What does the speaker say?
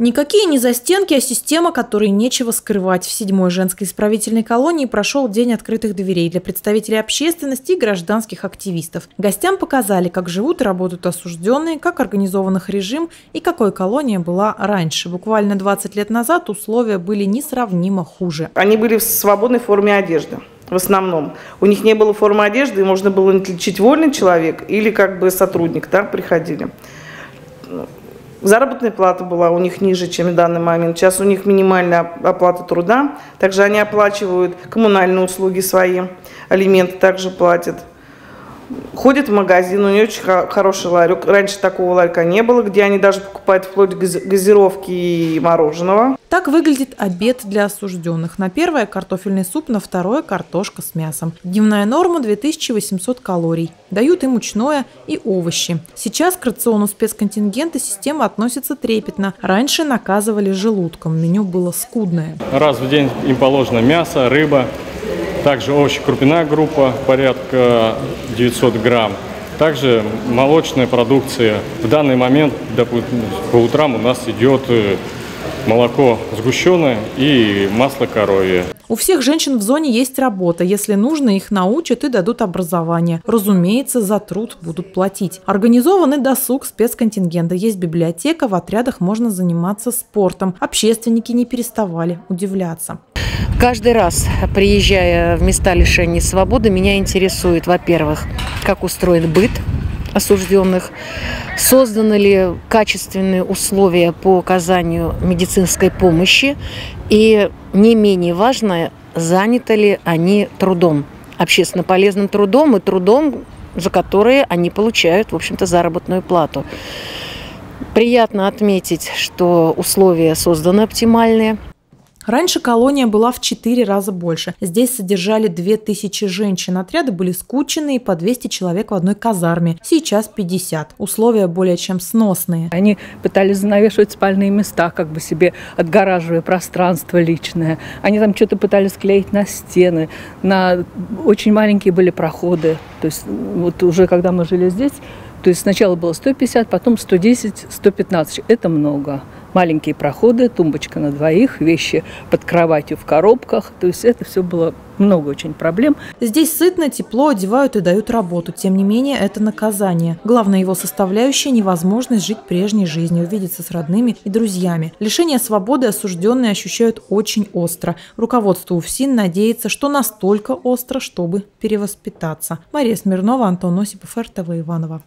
Никакие не застенки, а система, которой нечего скрывать. В седьмой женской исправительной колонии прошел День открытых дверей для представителей общественности и гражданских активистов. Гостям показали, как живут и работают осужденные, как организован их режим и какой колония была раньше. Буквально 20 лет назад условия были несравнимо хуже. Они были в свободной форме одежды в основном. У них не было формы одежды, и можно было отличить вольный человек или как бы сотрудник, да, приходили. Заработная плата была у них ниже, чем в данный момент. Сейчас у них минимальная оплата труда. Также они оплачивают коммунальные услуги свои, алименты также платят. Ходит в магазин, у нее очень хороший ларек. Раньше такого ларька не было, где они даже покупают вплоть газировки и мороженого. Так выглядит обед для осужденных. На первое – картофельный суп, на второе – картошка с мясом. Дневная норма – 2800 калорий. Дают и мучное, и овощи. Сейчас к рациону спецконтингента система относится трепетно. Раньше наказывали желудком. Меню было скудное. Раз в день им положено мясо, рыба, также овощи крупная группа, порядка 900 грамм. Также молочная продукция. В данный момент по утрам у нас идет э, молоко сгущенное и масло коровье. У всех женщин в зоне есть работа. Если нужно, их научат и дадут образование. Разумеется, за труд будут платить. Организованы досуг спецконтингента. Есть библиотека, в отрядах можно заниматься спортом. Общественники не переставали удивляться. Каждый раз, приезжая в места лишения свободы, меня интересует, во-первых, как устроен быт осужденных, созданы ли качественные условия по оказанию медицинской помощи? И, не менее важно, заняты ли они трудом, общественно полезным трудом и трудом, за которые они получают, в общем-то, заработную плату. Приятно отметить, что условия созданы оптимальные – Раньше колония была в 4 раза больше. Здесь содержали 2000 женщин. Отряды были скученные, по 200 человек в одной казарме. Сейчас 50. Условия более чем сносные. Они пытались занавешивать спальные места, как бы себе отгораживая пространство личное. Они там что-то пытались клеить на стены. На... Очень маленькие были проходы. То есть вот уже когда мы жили здесь, то есть сначала было 150, потом 110, 115. Это много маленькие проходы, тумбочка на двоих, вещи под кроватью в коробках. То есть это все было много очень проблем. Здесь сытно, тепло, одевают и дают работу. Тем не менее, это наказание. Главная его составляющая – невозможность жить прежней жизнью, увидеться с родными и друзьями. Лишение свободы осужденные ощущают очень остро. Руководство УФСИН надеется, что настолько остро, чтобы перевоспитаться. Мария Смирнова, Антон Осипов, РТВ Иванова.